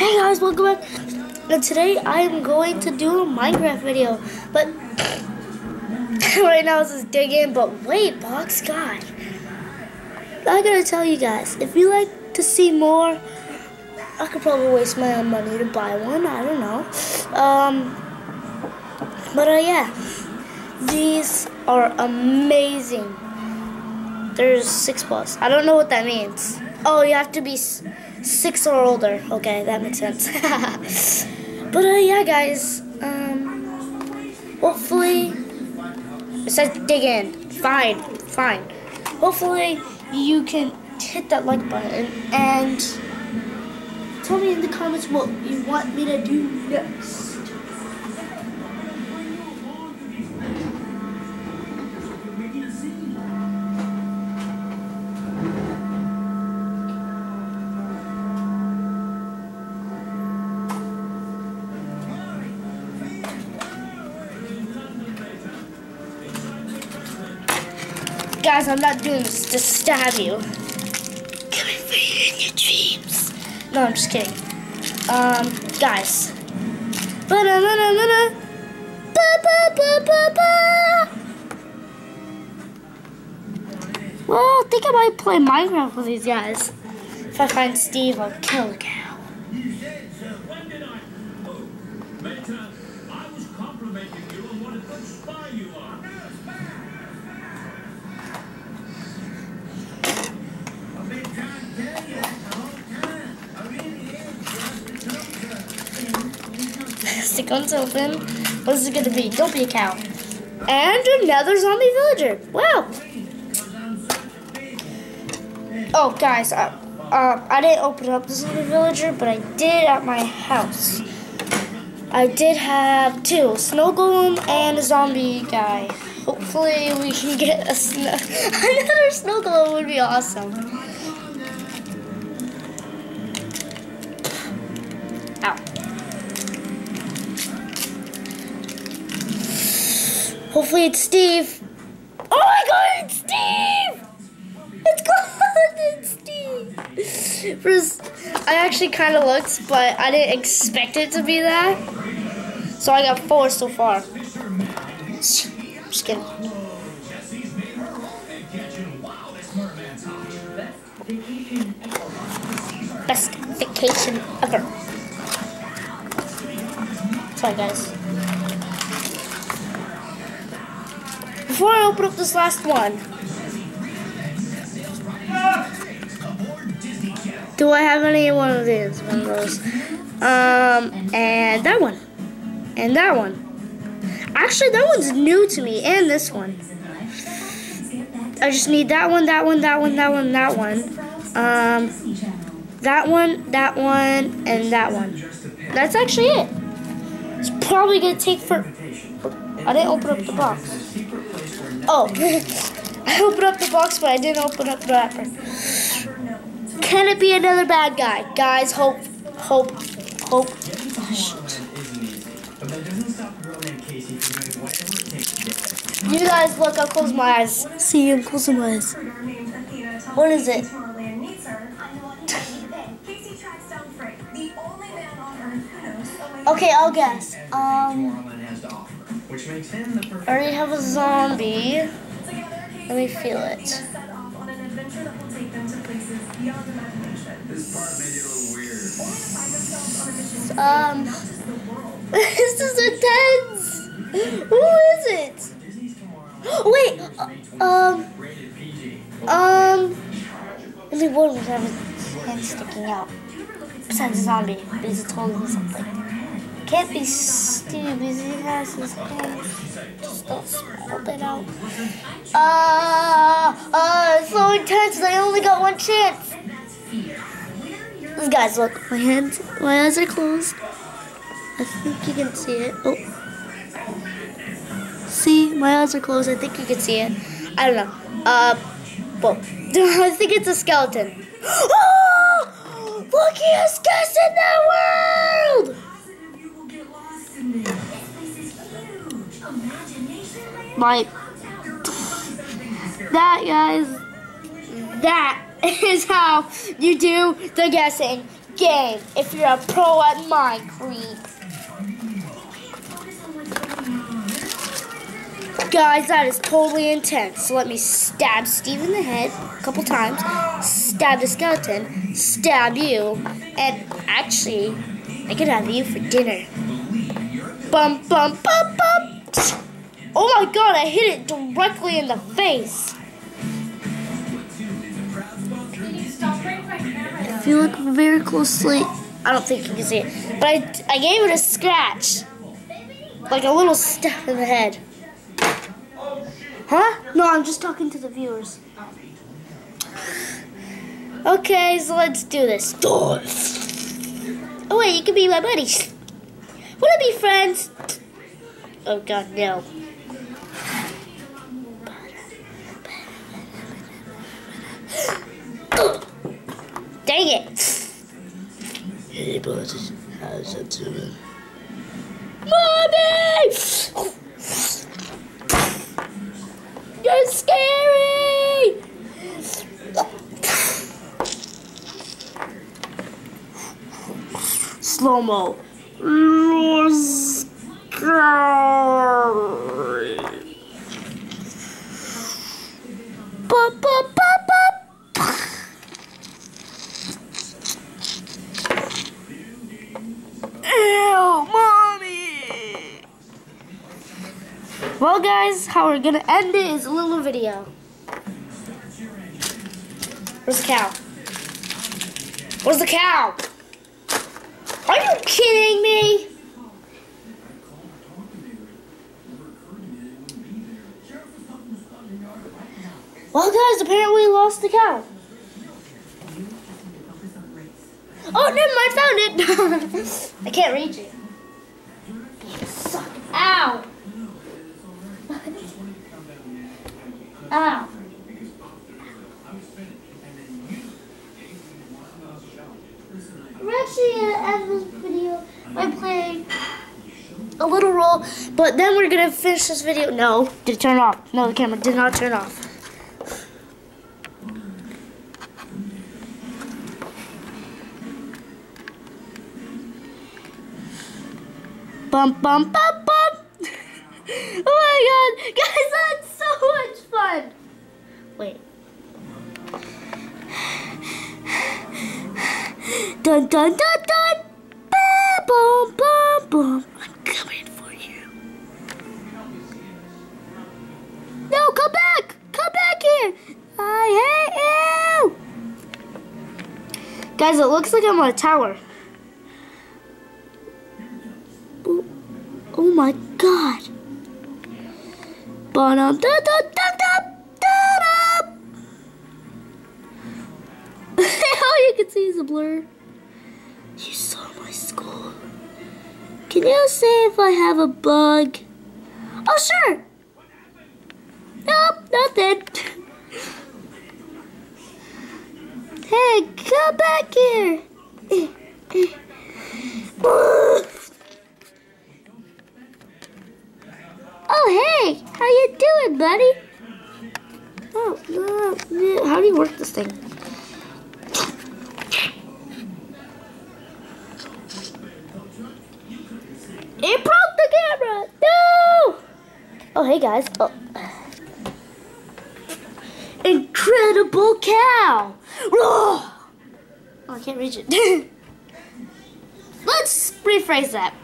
Hey guys, welcome back. And today I am going to do a Minecraft video. But right now this is digging, but wait, box guy. I gotta tell you guys, if you like to see more, I could probably waste my own money to buy one. I don't know. Um, but uh, yeah, these are amazing. There's six plus. I don't know what that means. Oh, you have to be six or older. Okay, that makes sense. but uh, yeah, guys. Um, hopefully, it says dig in. Fine, fine. Hopefully, you can hit that like button and tell me in the comments what you want me to do next. Guys, I'm not doing this to stab you. Coming for you in your dreams. No, I'm just kidding. Um, guys. Ba -da -ba -da -ba -da. Ba -ba -ba -ba -ba. Well, I think I might play Minecraft with these guys. If I find Steve, I'll kill a On open. What is it gonna be? Don't be a cow. And another zombie villager. Wow. Oh, guys, uh, uh, I didn't open up the zombie villager, but I did at my house. I did have two, snow golem and a zombie guy. Hopefully we can get a snow another snow golem would be awesome. Hopefully it's Steve. Oh my god, it's Steve! It's called it's Steve. I actually kind of looked, but I didn't expect it to be that. So I got four so far. Just kidding. Best vacation ever. Sorry, guys. Before I open up this last one, do I have any one of these? One of those. Um, and that one. And that one. Actually, that one's new to me, and this one. I just need that one, that one, that one, that one, that one. Um, that one, that one, and that one. That's actually it. It's probably gonna take for. I didn't open up the box. Oh, I opened up the box, but I didn't open up the wrapper. Can it be another bad guy? Guys, hope, hope, hope. You guys look, I'll close my eyes. See you, close my eyes. What is it? Okay, I'll guess. Um, I already have a zombie. Let me feel it. Um, this is intense. Who is it? Wait, uh, um, um, only one would have his hand sticking out. Besides a zombie, because it's holding something. Can't be Steve he has his hand. Just don't hold it out. Uh, uh, so intense. I only got one chance. These guys, look, my hands, my eyes are closed. I think you can see it. Oh. See, my eyes are closed. I think you can see it. I don't know. Uh, well, I think it's a skeleton. My, that, guys, that is how you do the guessing. game if you're a pro at Minecraft. Guys, that is totally intense. So let me stab Steve in the head a couple times, stab the skeleton, stab you, and actually, I could have you for dinner. Bum, bum, bum, bum. Oh my god, I hit it directly in the face. If you look very closely, I don't think you can see it, but I, I gave it a scratch. Like a little stab in the head. Huh? No, I'm just talking to the viewers. Okay, so let's do this. Oh wait, you can be my buddy. Wanna be friends? Oh god, no. Mommy! You're scary! Slow mo. Ba, ba, ba, ba. Ew, mommy! Well, guys, how we're gonna end it is a little video. Where's the cow? Where's the cow? Are you kidding me? Well, guys, apparently we lost the cow. Oh, never mind, found it. I can't reach it. Suck. Ow. We're actually gonna end this video by playing a little role, but then we're gonna finish this video. No, did it turn off? No, the camera did not turn off. Bum bum bum bum. oh my god, guys, that's so much fun. Wait. Dun dun dun dun. Ba, boom boom boom. Guys, it looks like I'm on a tower. Oh, oh my god. Ba-dum, da, da, da, da, da. All you can see is a blur. You saw my skull. Can you say if I have a bug? Oh, sure. Nope, nothing. Hey, come back here. Oh, hey, how you doing, buddy? Oh, uh, how do you work this thing? It broke the camera. No. Oh, hey guys. Oh. Incredible cow. Oh, I can't reach it. Let's rephrase that.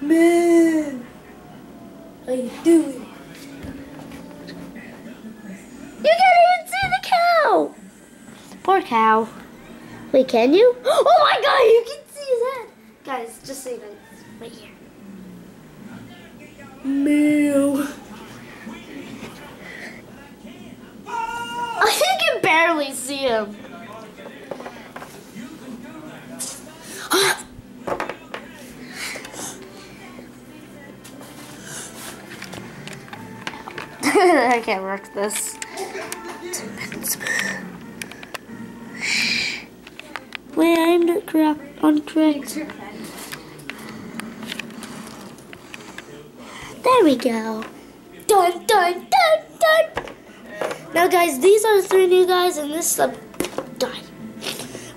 Man, how you doing? You can't even see the cow. Poor cow. Wait, can you? Oh my god, you can see his head. Guys, just so you know, right here. Meow. I can see him. I can't work this. Wait, I'm not correct. Uncorrect. There we go. Dun dun dun dun. Now, guys, these are the three new guys, and this is a die.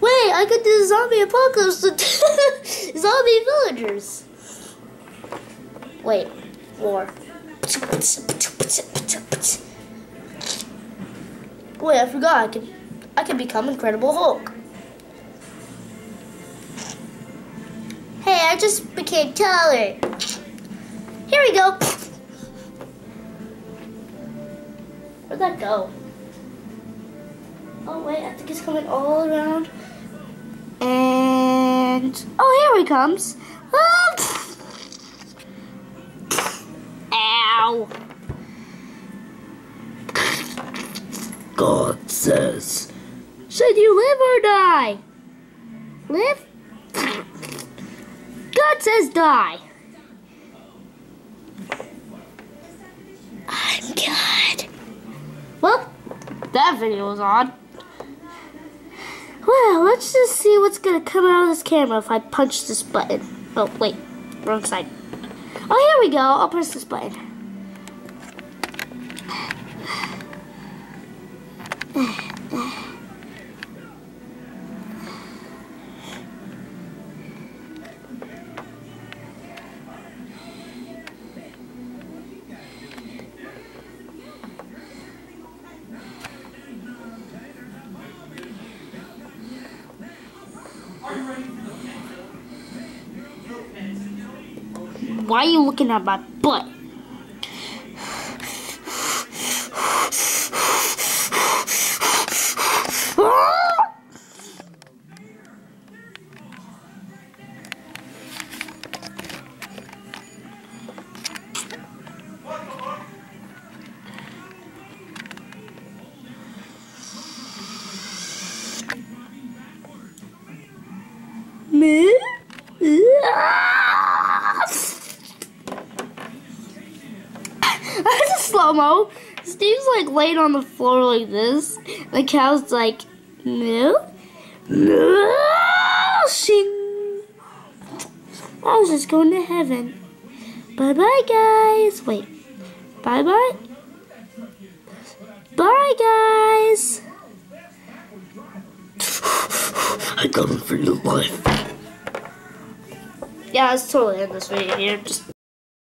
Wait, I could do zombie apocalypse with zombie villagers. Wait, war. Wait, I forgot. I can, I can become Incredible Hulk. Hey, I just became taller. Here we go. Where'd that go? Oh wait, I think it's coming all around. And oh, here he comes. Oh. Ow! God says, Should you live or die? Live? God says die. Well, that video was odd. Well, let's just see what's gonna come out of this camera if I punch this button. Oh, wait, wrong side. Oh, here we go. I'll press this button. Why are you looking at my butt? That's a slow mo. Steve's like laid on the floor like this. The cow's like, no, no, shing. I was just going to heaven. Bye bye, guys. Wait, bye bye. Bye, guys. I'm coming for your life. Yeah, let's totally end this video here. Just